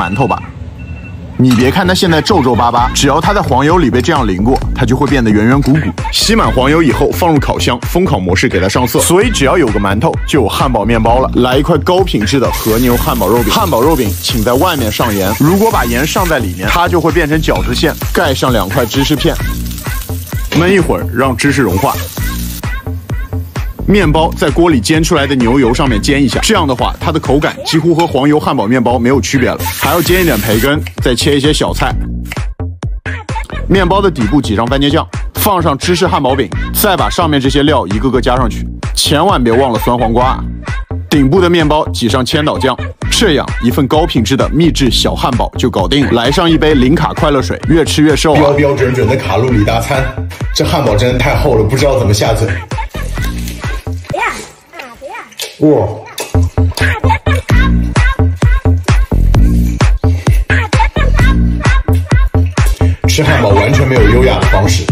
馒头吧。你别看它现在皱皱巴巴，只要它在黄油里被这样淋过，它就会变得圆圆鼓鼓。吸满黄油以后，放入烤箱，风烤模式给它上色。所以只要有个馒头，就有汉堡面包了。来一块高品质的和牛汉堡肉饼。汉堡肉饼请在外面上盐，如果把盐上在里面，它就会变成饺子馅。盖上两块芝士片，焖一会儿，让芝士融化。面包在锅里煎出来的牛油上面煎一下，这样的话，它的口感几乎和黄油汉堡面包没有区别了。还要煎一点培根，再切一些小菜。面包的底部挤上番茄酱，放上芝士汉堡饼，再把上面这些料一个个加上去，千万别忘了酸黄瓜。顶部的面包挤上千岛酱，这样一份高品质的秘制小汉堡就搞定了。来上一杯零卡快乐水，越吃越瘦。标标准准的卡路里大餐，这汉堡真的太厚了，不知道怎么下嘴。哇！吃汉堡完全没有优雅的方式。